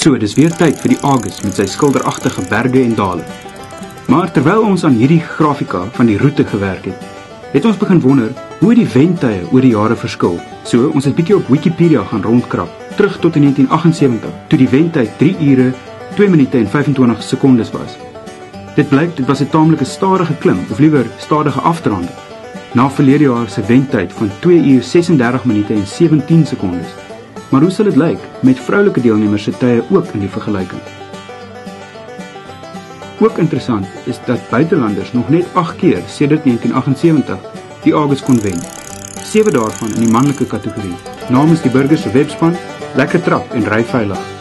So, dis weer tyd vir die Agus met sy skilderagtige berge en dale. Maar terwyl ons aan hierdie grafika van die roete gewerk het, het ons begin wonder hoe die wendtye oor die jare verskil. So, ons het bietjie op Wikipedia gaan rondkrap, terug tot in 1978, toe die wendtyd 3 ure, 2 minute en 25 sekondes was. Dit blyk dit was 'n taamlike stadige klim, of liewer stadige afdraande, na verlede jaar se wendtyd van 2 uur 36 minute en 17 sekondes. Maar hoe sal dit lyk met vroulike deelnemers se tye ook in die vergelyking? Ook interessant is dat buitelanders nog net 8 keer sedert 1978 die August kon wen. 7 daarvan in die manlike kategorie. Namens die burgers se webspan, lekker trap en ry veilig.